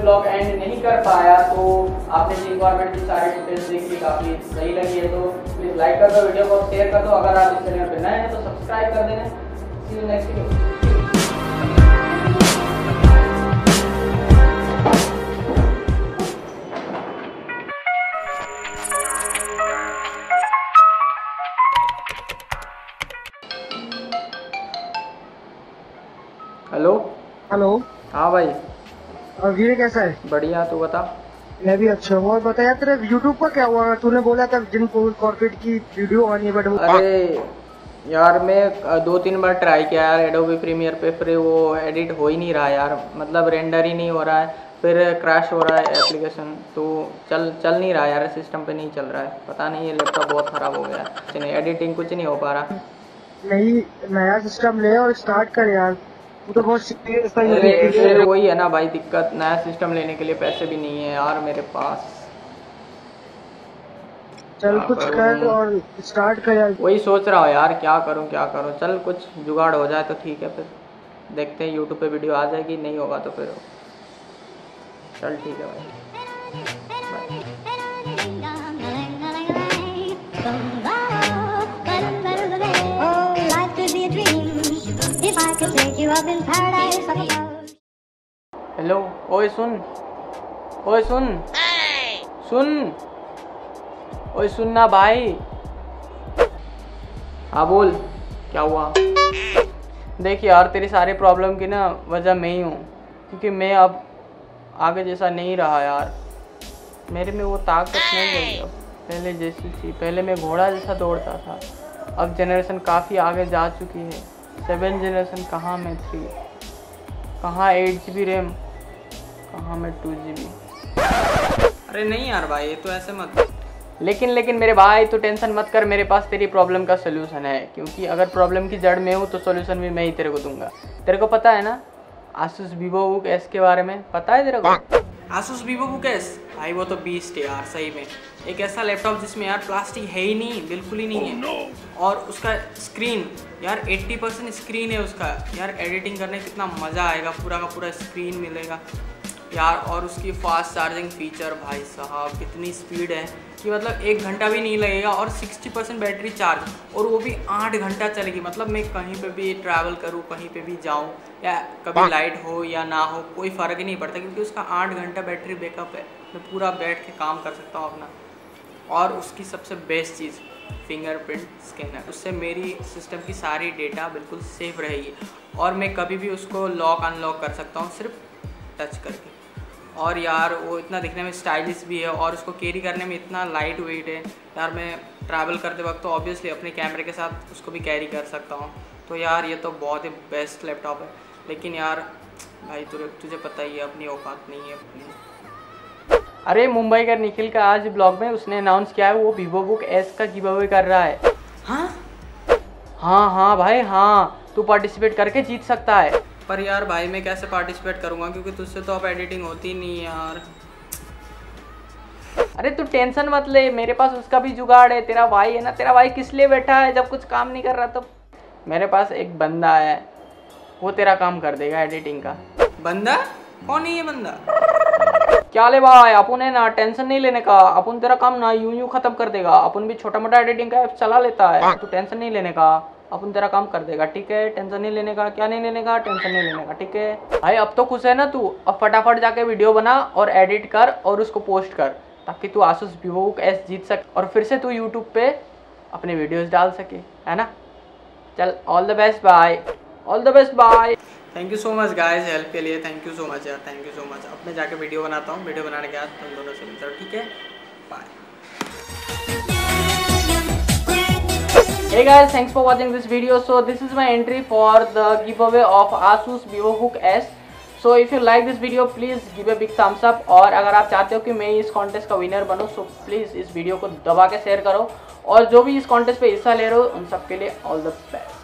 Blog and नहीं कर पाया तो आपने की सारी डिटेल्स सही लगी है तो प्लीज़ लाइक कर दो वीडियो को शेयर कर दो, अगर आप इस चैनल पर नए हैं तो सब्सक्राइब कर देना। नेक्स्ट वीडियो और वीर कैसा है? बढ़िया तू बता। मैं भी अच्छा हूँ। और बताया तेरे यूट्यूब का क्या हुआ? तूने बोला था जिन कॉर्पोरेट की वीडियो आनी है बट अरे यार मैं दो तीन बार ट्राई किया यार एडोबी प्रीमियर पे फिर वो एडिट हो ही नहीं रहा यार। मतलब रेंडर ही नहीं हो रहा है फिर क्रैश हो रहा है एप्लीकेशन तो चल चल नहीं रहा यार सिस्टम पे नहीं चल रहा है। पता नहीं ये लैपटॉप बहुत ख़राब हो गया। है नहीं एडिटिंग कुछ नहीं हो पा रहा। नहीं नया सिस्टम ले और स्टार्ट कर यार। तो बहुत सीरियस था अरे फिर वही है ना भाई दिक्कत। नया सिस्टम लेने के लिए पैसे भी नहीं है यार मेरे पास। चल कुछ कर? और स्टार्ट कर यार। वही सोच रहा हूँ यार क्या करूँ क्या करूँ? चल कुछ जुगाड़ हो जाए तो ठीक है फिर। देखते हैं यूट्यूब पे वीडियो आ जाएगी नहीं होगा तो फिर चल ठीक है भाई। हेलो ओए सुन ओए सुन सुन ओए सुन ना भाई। हाँ बोल क्या हुआ? देख यार तेरी सारी प्रॉब्लम की ना वजह मैं ही हूँ क्योंकि मैं अब आगे जैसा नहीं रहा यार। मेरे में वो ताकत नहीं रही अब पहले जैसी थी पहले मैं घोड़ा जैसा दौड़ता था। अब जनरेशन काफ़ी आगे जा चुकी है। सेवन जनरेशन कहाँ में थ्री? कहाँ एट जी बी रैम? कहाँ में टू जी बी? अरे नहीं यार भाई ये तो ऐसे मत लेकिन लेकिन मेरे भाई तो टेंशन मत कर मेरे पास तेरी प्रॉब्लम का सोल्यूशन है। क्योंकि अगर प्रॉब्लम की जड़ में हूँ तो सोल्यूशन भी मैं ही तेरे को दूँगा। तेरे को पता है ना आसूस वीवो बुक एस के बारे में? पता है तेरे को? आसूस वीवो बुक एस भाई वो तो बीस्ट है यार सही में। एक ऐसा लैपटॉप जिसमें यार प्लास्टिक है ही नहीं बिल्कुल ही नहीं है। और उसका स्क्रीन यार 80 परसेंट स्क्रीन है उसका। यार एडिटिंग करने कितना मज़ा आएगा पूरा का पूरा स्क्रीन मिलेगा। यार और उसकी फास्ट चार्जिंग फीचर भाई साहब कितनी स्पीड है। कि मतलब एक घंटा भी नहीं लगेगा और 60 परसेंट बैटरी चार्ज, और वो भी आठ घंटा चलेगी। मतलब मैं कहीं पे भी ट्रैवल करूँ, कहीं पे भी जाऊँ, या कभी लाइट हो या ना हो, कोई फ़र्क ही नहीं पड़ता, क्योंकि उसका आठ घंटा बैटरी बैकअप है। मैं पूरा बैठ के काम कर सकता हूँ अपना। और उसकी सबसे बेस्ट चीज़ फिंगरप्रिंट स्कैनर उससे मेरी सिस्टम की सारी डेटा बिल्कुल सेफ़ रहेगी, और मैं कभी भी उसको लॉक अनलॉक कर सकता हूँ, सिर्फ़ टच करके। और यार वो इतना दिखने में स्टाइलिश भी है और उसको कैरी करने में इतना लाइट वेट है। यार मैं ट्रैवल करते वक्त तो ऑब्वियसली अपने कैमरे के साथ उसको भी कैरी कर सकता हूँ। तो यार ये तो बहुत ही बेस्ट लैपटॉप है। लेकिन यार भाई तुझे तुझे पता ही है अपनी औकात नहीं है अपनी। अरे मुंबई का निखिल का आज ब्लॉग में उसने अनाउंस किया है वो वीवो बुक एस का गिव अवे कर रहा है। हाँ? हाँ हाँ भाई हाँ। तू पार्टिसिपेट करके जीत सकता है। पर यार भाई मैं कैसे पार्टिसिपेट करूँगा? क्योंकि तुझसे तो अब एडिटिंग होती नहीं यार। अरे तू टेंशन मत ले मेरे पास उसका भी जुगाड़ है तेरा भाई है ना? तेरा भाई किस लिए बैठा है जब कुछ काम नहीं कर रहा तो? मेरे पास एक बंदा है वो तेरा काम कर देगा एडिटिंग का। बंदा? कौन है ये बंदा? क्या ले भाई अपन है ना टेंशन नहीं लेने का। अपन तेरा काम ना यूँ यूँ खत्म कर देगा। अपन भी छोटा मोटा एडिटिंग का ऐप चला लेता है तू टेंशन नहीं लेने का। अपन तेरा काम कर देगा, ठीक है? टेंशन नहीं लेने का, क्या नहीं लेने का? टेंशन नहीं लेने का, ठीक है? भाई, अब तो खुश है ना तू? अब फटाफट जाके वीडियो बना और एडिट कर और उसको पोस्ट कर, ताकि तू आसूस वीवो एस जीत सके और फिर से तू यूट्यूब पे अपने वीडियोस डाल सके, है ना? चल all the best bye all the best bye thank you so much guys help के लिए. थैंक यू सो मच यार. थैंक यू सो मच अब मैं जाके वीडियो बनाता हूँ. वीडियो बनाने के बाद तुम दोनों से मिलता हूँ, ठीक है? Bye Hey guys, thanks for watching this video. So this is my entry for the giveaway of Asus VivoBook S. So if you like this video, please give a big thumbs up. और अगर आप चाहते हो कि मैं इस contest का winner बनूँ, so प्लीज़ इस वीडियो को दबा के शेयर करो और जो भी इस कॉन्टेस्ट पे हिस्सा ले रहे हो उन सबके लिए ऑल द बेस्ट